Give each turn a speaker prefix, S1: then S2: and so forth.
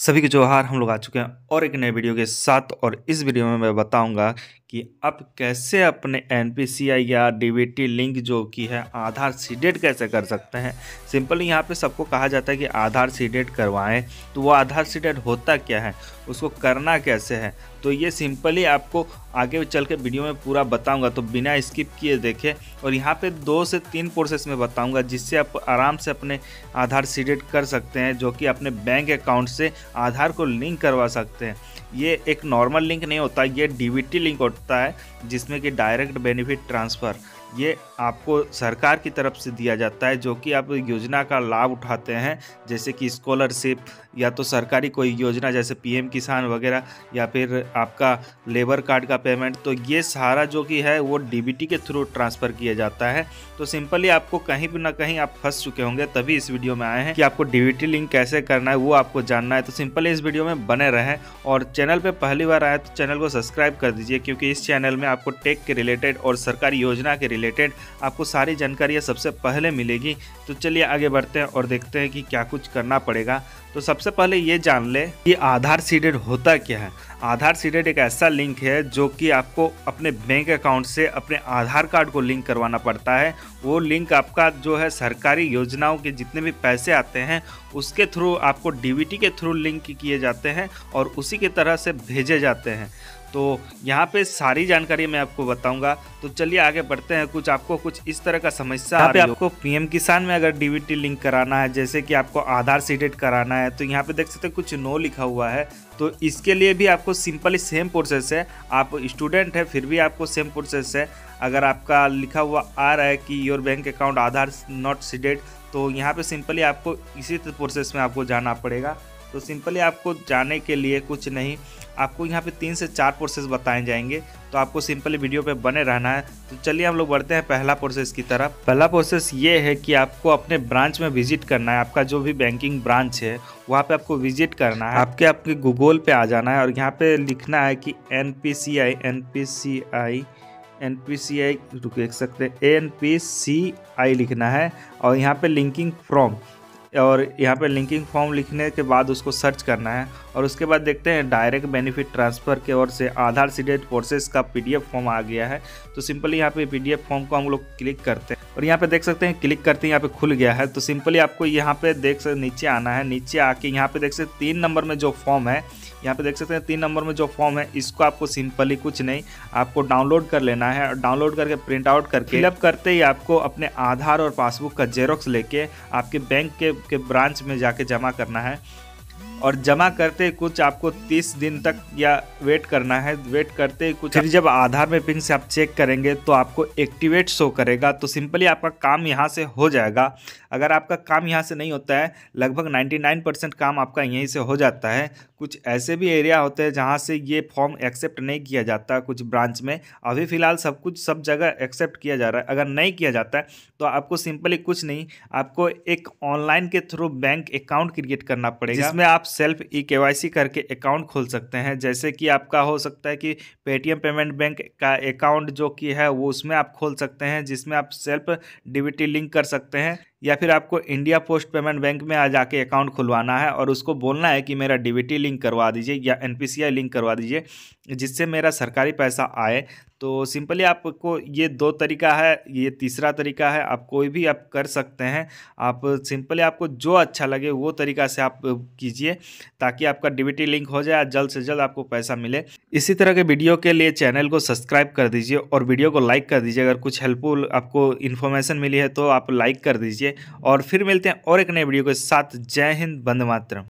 S1: सभी के जोहार हम लोग आ चुके हैं और एक नए वीडियो के साथ और इस वीडियो में मैं बताऊँगा कि आप कैसे अपने एनपीसीआई या डी लिंक जो कि है, आधार सीडेट कैसे कर सकते हैं? सिंपली यहाँ पे सबको कहा जाता है कि आधार सीडेट करवाएँ। तो वो आधार सीडेट होता क्या है? उसको करना कैसे है? तो ये सिंपली आपको आगे चल के वीडियो में पूरा बताऊँगा। तो बिना स्किप किए देखें और यहाँ पे दो से तीन प्रोसेस में बताऊँगा जिससे आप आराम से अपने आधार सीडेट कर सकते हैं, जो कि अपने बैंक अकाउंट से आधार को लिंक करवा सकते हैं। ये एक नॉर्मल लिंक नहीं होता, ये डीबीटी लिंक होता है जिसमें कि डायरेक्ट बेनिफिट ट्रांसफ़र ये आपको सरकार की तरफ़ से दिया जाता है, जो कि आप योजना का लाभ उठाते हैं, जैसे कि स्कॉलरशिप या तो सरकारी कोई योजना, जैसे पीएम किसान वगैरह, या फिर आपका लेबर कार्ड का पेमेंट। तो ये सारा जो कि है, वो डीबीटी के थ्रू ट्रांसफ़र किया जाता है। तो सिंपली आपको कहीं भी ना कहीं आप फंस चुके होंगे, तभी इस वीडियो में आए हैं कि आपको डीबीटी लिंक कैसे करना है, वो आपको जानना है। तो सिंपली इस वीडियो में बने रहें और चैनल पर पहली बार आए तो चैनल को सब्सक्राइब कर दीजिए, क्योंकि इस चैनल में आपको टेक के रिलेटेड और सरकारी योजना के रिलेटेड आपको सारी जानकारियाँ सबसे पहले मिलेगी। तो चलिए आगे बढ़ते हैं और देखते हैं कि क्या कुछ करना पड़ेगा। तो सबसे पहले ये जान ले कि आधार सीडेड होता क्या है। आधार सीडेड एक ऐसा लिंक है जो कि आपको अपने बैंक अकाउंट से अपने आधार कार्ड को लिंक करवाना पड़ता है। वो लिंक आपका जो है सरकारी योजनाओं के जितने भी पैसे आते हैं, उसके थ्रू आपको डीबीटी के थ्रू लिंक किए जाते हैं और उसी के तरह से भेजे जाते हैं। तो यहाँ पे सारी जानकारी मैं आपको बताऊँगा। तो चलिए आगे बढ़ते हैं। कुछ आपको कुछ इस तरह का समस्या यहाँ पे आपको पीएम किसान में अगर डीबीटी लिंक कराना है जैसे कि आपको आधार सीडेट कराना है तो यहाँ पे देख सकते हैं कुछ नो लिखा हुआ है। तो इसके लिए भी आपको सिंपली सेम प्रोसेस है। आप स्टूडेंट है फिर भी आपको सेम प्रोसेस है। अगर आपका लिखा हुआ आ रहा है कि your bank account Aadhaar not seeded तो यहाँ पे सिंपली आपको इसी प्रोसेस में आपको जाना पड़ेगा। तो सिंपली आपको जाने के लिए कुछ नहीं। आपको यहाँ पे तीन से चार प्रोसेस बताए जाएँगे। तो आपको सिंपली वीडियो पे बने रहना है। तो चलिए हम लोग बढ़ते हैं पहला प्रोसेस की तरफ़। पहला प्रोसेस ये है कि आपको अपने ब्रांच में विज़िट करना है। आपका जो भी बैंकिंग ब्रांच है, वहाँ पे आपको विज़िट करना है। आपके आपके गूगल पे आ जाना है और यहाँ पे लिखना है कि N P C I N P C I N P C I देख सकते हैं एन पी सी आई लिखना है। और यहाँ पे लिंकिंग फ्रॉम और यहाँ पे लिंकिंग फॉर्म लिखने के बाद उसको सर्च करना है और उसके बाद देखते हैं डायरेक्ट बेनिफिट ट्रांसफ़र के ओर से आधार सीडेड प्रोसेस का पीडीएफ फॉर्म आ गया है। तो सिंपली यहाँ पे पीडीएफ फॉर्म को हम लोग क्लिक करते हैं और यहाँ पे देख सकते हैं क्लिक करते हैं यहाँ पे खुल गया है। तो सिंपली आपको यहाँ पे देख सकते नीचे आना है। नीचे आके यहाँ पे देख सकते तीन नंबर में जो फॉर्म है यहाँ पे देख सकते हैं तीन नंबर में जो फॉर्म है इसको आपको सिंपली कुछ नहीं आपको डाउनलोड कर लेना है। और डाउनलोड करके प्रिंट आउट करके फिलअप करते ही आपको अपने आधार और पासबुक का जेरोक्स लेके आपके बैंक के, के ब्रांच में जाके जमा करना है। और जमा करते कुछ आपको 30 दिन तक या वेट करना है। वेट करते कुछ फिर जब आधार में पिन से आप चेक करेंगे तो आपको एक्टिवेट शो करेगा। तो सिंपली आपका काम यहाँ से हो जाएगा। अगर आपका काम यहाँ से नहीं होता है, लगभग 99 परसेंट काम आपका यहीं से हो जाता है। कुछ ऐसे भी एरिया होते हैं जहाँ से ये फॉर्म एक्सेप्ट नहीं किया जाता कुछ ब्रांच में। अभी फ़िलहाल सब कुछ, सब जगह एक्सेप्ट किया जा रहा है। अगर नहीं किया जाता है तो आपको सिंपली कुछ नहीं, आपको एक ऑनलाइन के थ्रू बैंक अकाउंट क्रिएट करना पड़ेगा। जिसमें आप सेल्फ ई के करके अकाउंट खोल सकते हैं। जैसे कि आपका हो सकता है कि पेटीएम पेमेंट बैंक का अकाउंट जो कि है, वो उसमें आप खोल सकते हैं, जिसमें आप सेल्फ डीबीटी लिंक कर सकते हैं, या फिर आपको इंडिया पोस्ट पेमेंट बैंक में आ जाके अकाउंट खुलवाना है और उसको बोलना है कि मेरा डीबीटी लिंक करवा दीजिए या एनपीसीआई लिंक करवा दीजिए, जिससे मेरा सरकारी पैसा आए। तो सिंपली आपको ये दो तरीका है, ये तीसरा तरीका है, आप कोई भी आप कर सकते हैं। आप सिंपली आपको जो अच्छा लगे वो तरीका से आप कीजिए ताकि आपका डीबीटी लिंक हो जाए, जल्द से जल्द आपको पैसा मिले। इसी तरह के वीडियो के लिए चैनल को सब्सक्राइब कर दीजिए और वीडियो को लाइक कर दीजिए। अगर कुछ हेल्पफुल आपको इन्फॉर्मेशन मिली है तो आप लाइक कर दीजिए और फिर मिलते हैं और एक नए वीडियो के साथ। जय हिंद बंद मातरम।